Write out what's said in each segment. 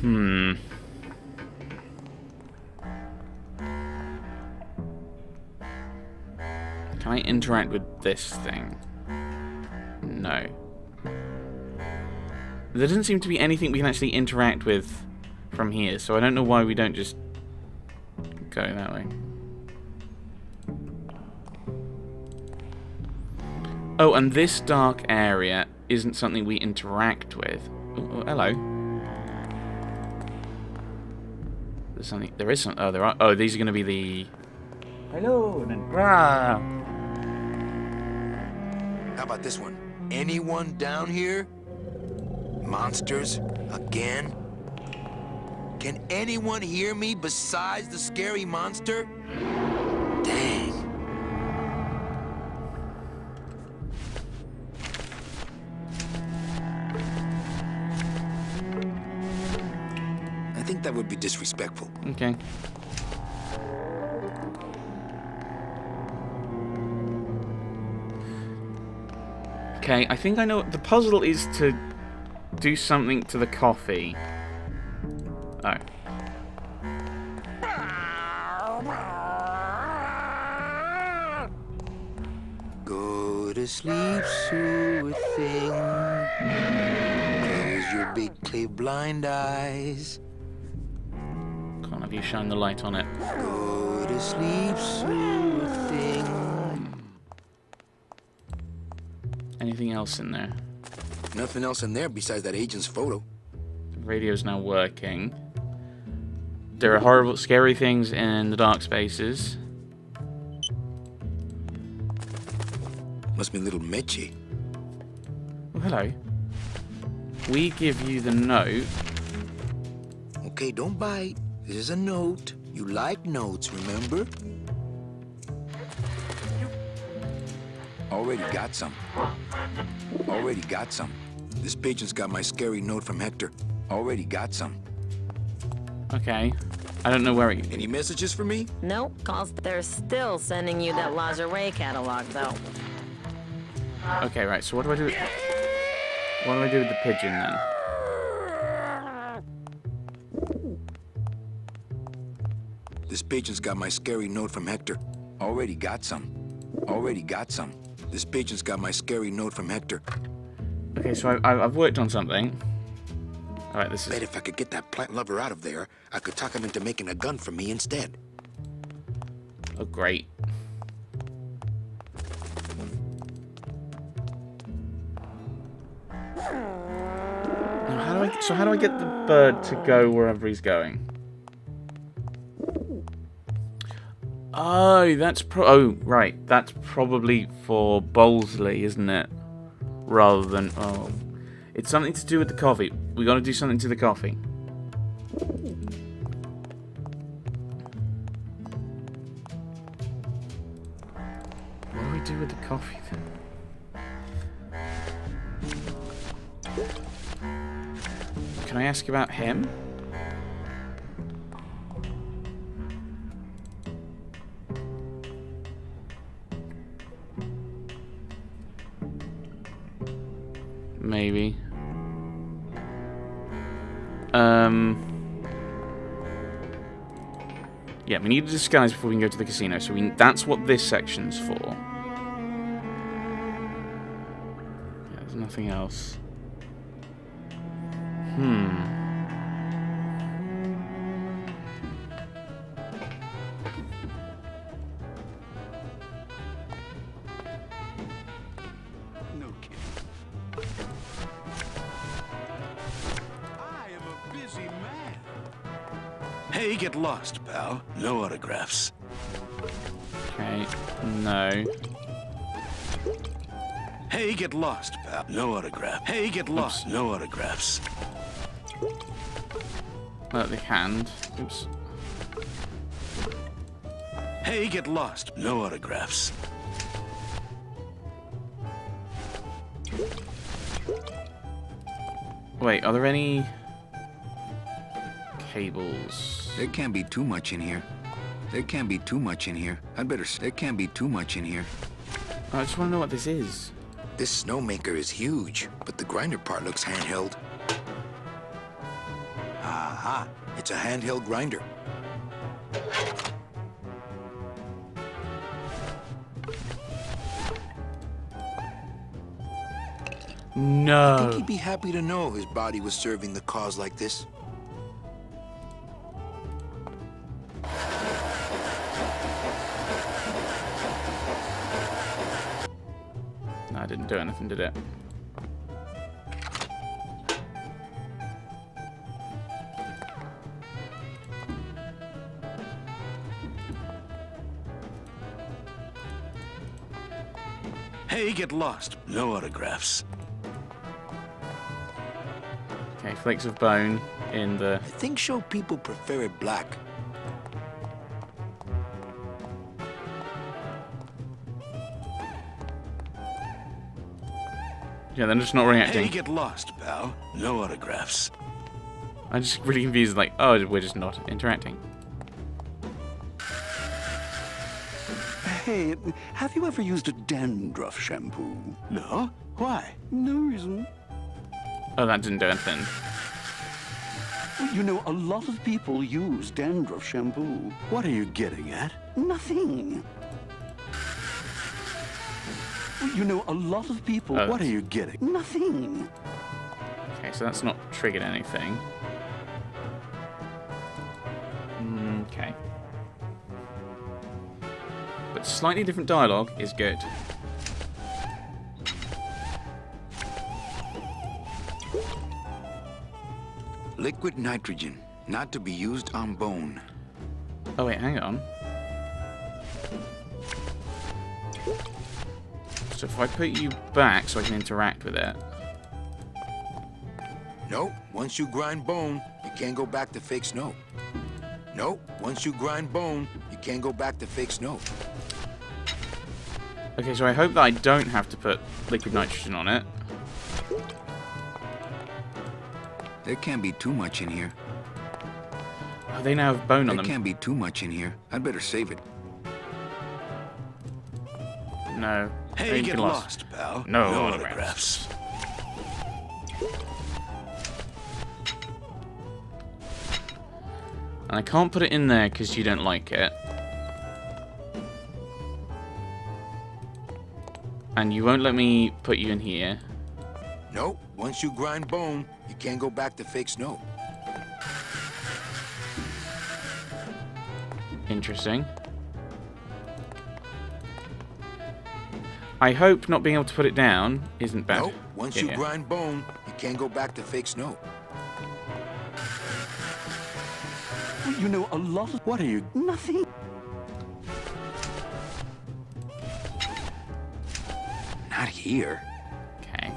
Hmm. Can I interact with this thing? No. There doesn't seem to be anything we can actually interact with from here, so I don't know why we don't just go that way. Oh, and this dark area isn't something we interact with. Oh, oh, hello. There's something. There is some. Oh, there are. Oh, these are going to be the. Hello, and then. Rah! How about this one? Anyone down here? Monsters? Again? Can anyone hear me besides the scary monster? Disrespectful. Okay. Okay, I think I know. The puzzle is to do something to the coffee. Oh. Go to sleep, sweet thing. Close your big clay blind eyes. You shine the light on it. Go to sleep. Anything else in there? Nothing else in there besides that agent's photo. The radio's now working. There are horrible, scary things in the dark spaces. Must be little Meche. Oh, hello. We give you the note. Okay, don't bite. This is a note. You like notes, remember? Already got some. Already got some. This pigeon's got my scary note from Hector. Already got some. Okay. I don't know where it... Any messages for me? Nope, cause they're still sending you that lingerie catalog, though. Okay, right, so what do I do with... What do I do with the pigeon, then? This pigeon's got my scary note from Hector. Already got some. Already got some. This pigeon's got my scary note from Hector. Okay, so I, I, I've worked on something. Alright, this is... Bet if I could get that plant lover out of there, I could talk him into making a gun for me instead. Oh, great. How do I... So how do I get the bird to go wherever he's going? Oh, that's pro... Oh, right. That's probably for Bowlsley, isn't it? Rather than... Oh. It's something to do with the coffee. We gotta do something to the coffee. What do we do with the coffee then? Can I ask about him? We need a disguise before we can go to the casino. So we, that's what this section's for. Yeah, there's nothing else. Hmm. Hey, get lost, pal. No autographs. Okay. No. Hey, get lost, pal. No autograph. Hey, get lost. No autographs. Let the hand. Oops. Hey, get lost. No autographs. Wait, are there any cables? There can't be too much in here. There can't be too much in here. I'd better. s- There can't be too much in here. I just want to know what this is. This snowmaker is huge, but the grinder part looks handheld. Ah, Aha, it's a handheld grinder. No. I think he'd be happy to know his body was serving the cause like this. Didn't do anything, did it? Hey, get lost. No autographs. Okay, flakes of bone in the... I think show people prefer it black. Yeah, they're just not reacting. Hey, get lost, pal. No autographs. I'm just really confused, like, oh, we're just not interacting. Hey, have you ever used a dandruff shampoo? No? Why? No reason. Oh, that didn't do anything. You know, a lot of people use dandruff shampoo. What are you getting at? Nothing. You know, a lot of people. Oh. What are you getting? Nothing. Okay, so that's not triggered anything. Mm, Okay. But slightly different dialogue is good. Liquid nitrogen, not to be used on bone. Oh wait, hang on. So if I put you back so I can interact with it. Nope, once you grind bone, you can't go back to fake snow. Nope, once you grind bone, you can't go back to fake snow. Okay, so I hope that I don't have to put liquid nitrogen on it. There can't be too much in here. Oh, they now have bone on them. There can't be too much in here. I'd better save it. No. Hey, you get can lost, pal. No autographs. And I can't put it in there because you don't like it. And you won't let me put you in here. Nope, once you grind bone, you can't go back to fake snow. Interesting. I hope not being able to put it down isn't bad. Nope, once you Yeah. grind bone, you can't go back to fake snow. You know, a lot of. What are you... Nothing. Not here. Okay.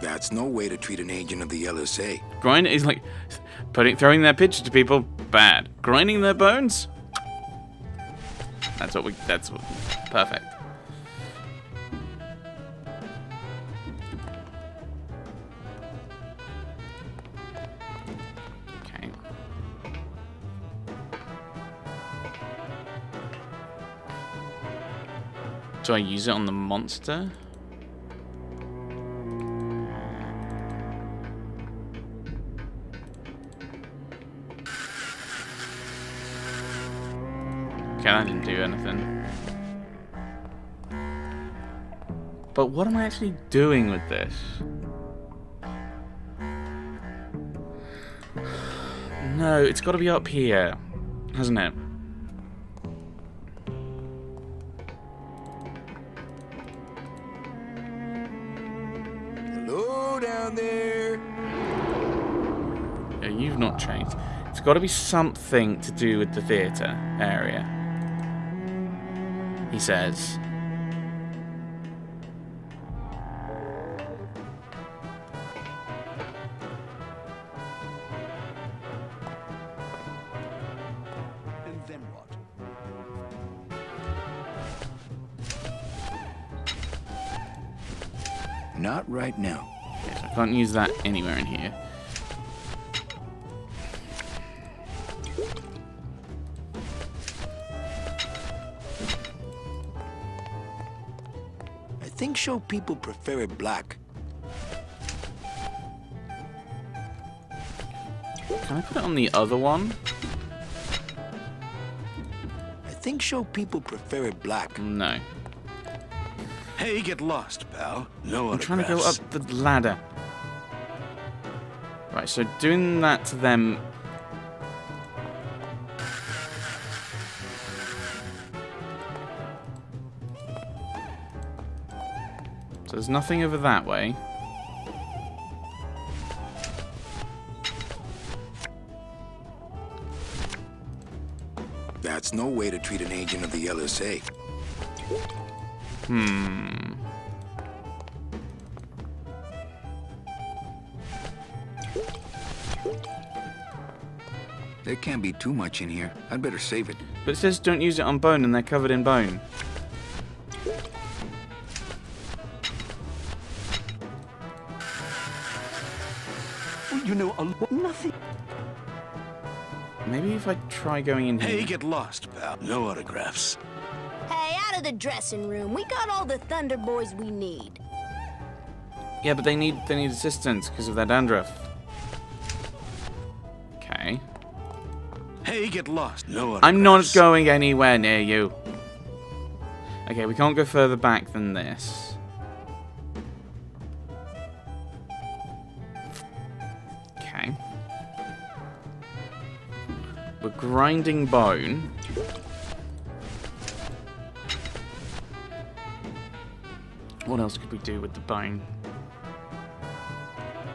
That's no way to treat an agent of the LSA. Grind is like putting throwing their pitch to people bad. Grinding their bones? That's what we that's what perfect. Okay. Do I use it on the monster? Okay, that didn't do anything. But what am I actually doing with this? No, it's got to be up here, hasn't it? Hello down there. Yeah, you've not changed. It's got to be something to do with the theatre area. He says. And then what? Not right now. Yes, I can't use that anywhere in here. Show people prefer it black. Can I put it on the other one? I think show people prefer it black. No. Hey, get lost, pal. No I'm trying to go up the ladder. Right, so doing that to them... there's nothing over that way. That's no way to treat an agent of the LSA. Hmm. There can't be too much in here. I'd better save it. But it says don't use it on bone and they're covered in bone. Maybe if I try going in Hey, get lost, pal. No autographs. Hey, out of the dressing room. We got all the Thunder Boys we need. Yeah, but they need they need assistance because of their dandruff. Okay. Hey, get lost. No autographs. I'm not going anywhere near you. Okay, we can't go further back than this. Grinding bone. What else could we do with the bone?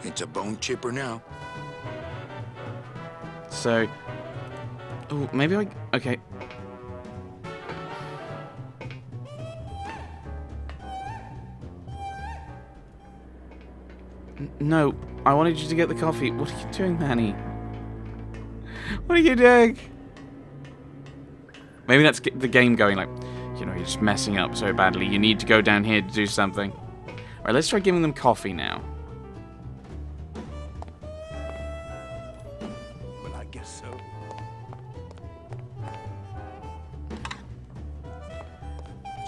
It's a bone chipper now. So, oh, maybe I. Okay. N- No, I wanted you to get the coffee. What are you doing, Manny? What are you doing? Maybe that's the game going like, you know, you're just messing up so badly. You need to go down here to do something. All right, let's try giving them coffee now. Well, I guess so.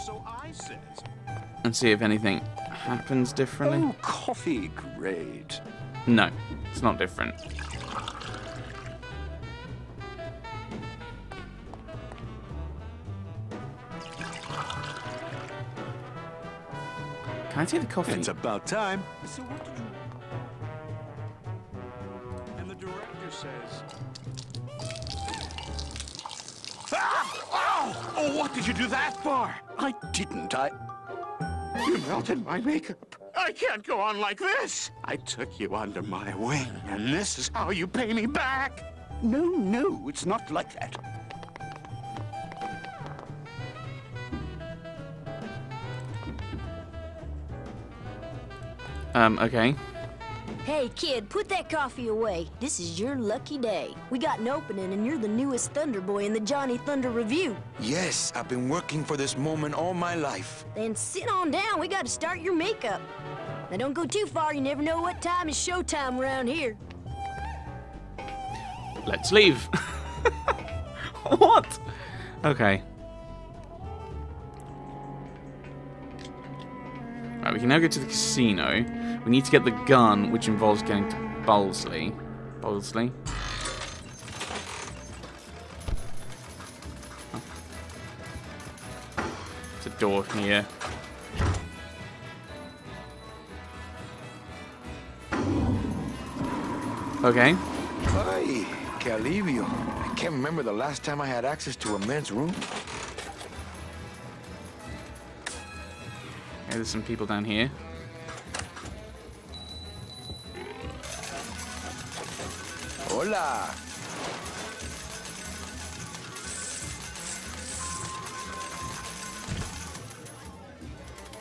So I says. and see if anything happens differently. Oh, coffee, great. No, it's not different. Can I take the coffee? It's about time. So what did you... And the director says... Ah! Oh! oh, what did you do that for? I didn't. I. You melted my makeup. I can't go on like this. I took you under my wing, and this is how you pay me back. No, no, it's not like that. Um, okay. Hey, kid, put that coffee away. This is your lucky day. We got an opening, and you're the newest Thunder Boy in the Johnny Thunder Review. Yes, I've been working for this moment all my life. Then sit on down. We got to start your makeup. Now, don't go too far. You never know what time is showtime around here. Let's leave. what? Okay. Right, we can now go to the casino. We need to get the gun, which involves getting to. Bowlsley? Oh. It's a door here. Okay. Ay, que alivio. I can't remember the last time I had access to a men's room. Okay, there's some people down here. Hola.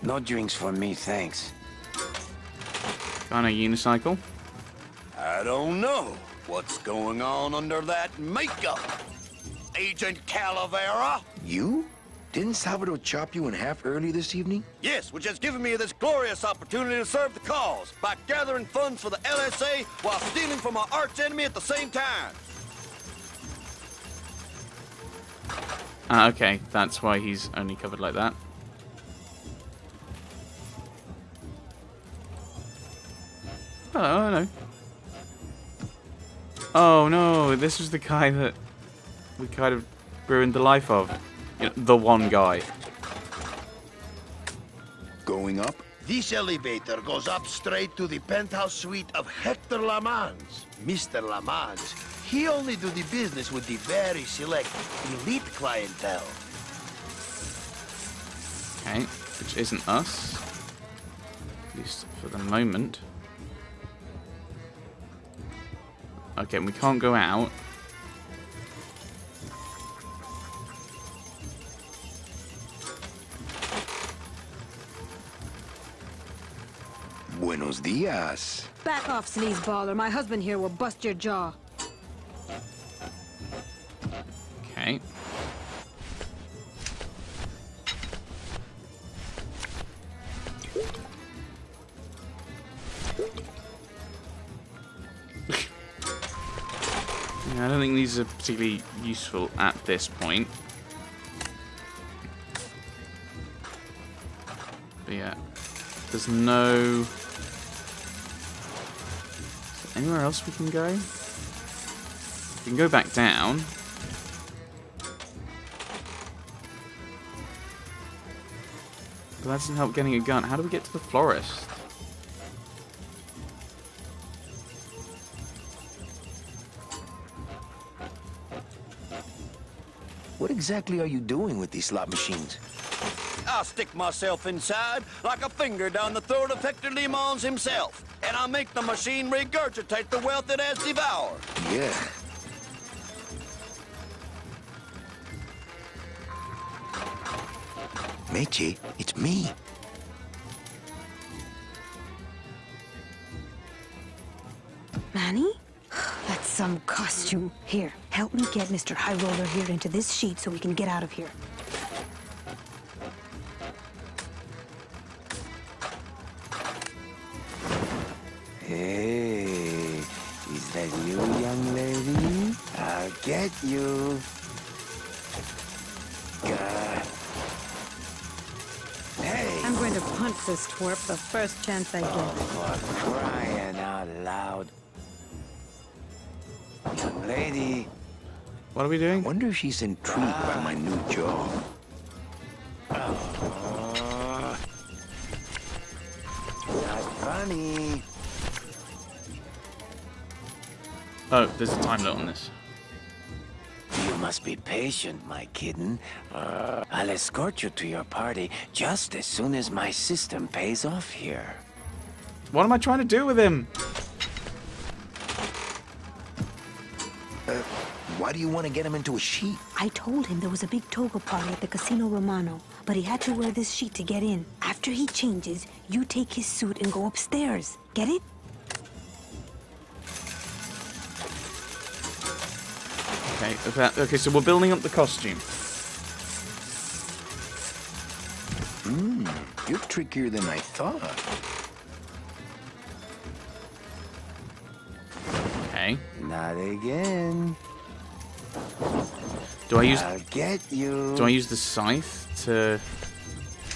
No drinks for me, thanks. On a unicycle. I don't know what's going on under that makeup. Agent Calavera? You? Didn't Salvador chop you in half early this evening? Yes, which has given me this glorious opportunity to serve the cause by gathering funds for the LSA while stealing from our arch enemy at the same time. Uh, okay, that's why he's only covered like that. Oh no! Oh no, this was the guy that we kind of ruined the life of. You know, the one guy. Going up? This elevator goes up straight to the penthouse suite of Hector LeMans. Mr. LeMans, he only do the business with the very select elite clientele. Okay, which isn't us. At least for the moment. Okay, we can't go out. Buenos dias. Back off, sleazeball, or my husband here will bust your jaw. Okay. I don't think these are particularly useful at this point. But yeah, there's no... Is there anywhere else we can go? We can go back down. But that doesn't help getting a gun. How do we get to the florist? What exactly are you doing with these slot machines? I'll stick myself inside like a finger down the throat of Hector LeMans himself, and I'll make the machine regurgitate the wealth it has devoured. Yeah. Meche, it's me. Manny? That's some costume. Here, help me get Mr. High Roller here into this sheet so we can get out of here. Hey, is that you, young lady? I'll get you. God. Hey, I'm going to punch this twerp the first chance I get. for crying out loud. Young lady, What are we doing? Wonder if she's intrigued by my new job. uh, not funny. Oh, there's a time limit on this. You must be patient, my kitten. Uh, I'll escort you to your party just as soon as my system pays off here. What am I trying to do with him? Why do you want to get him into a sheet? I told him there was a big toga party at the Casino Romano, but he had to wear this sheet to get in. After he changes, you take his suit and go upstairs. Get it? Okay, okay, okay, so we're building up the costume. Hmm, you're trickier than I thought. Okay. Not again. Do I use I'll get you. do I use the scythe to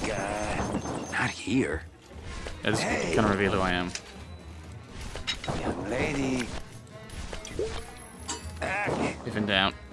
God, Not here. uh, this kind of reveal who I am? young lady. If in doubt.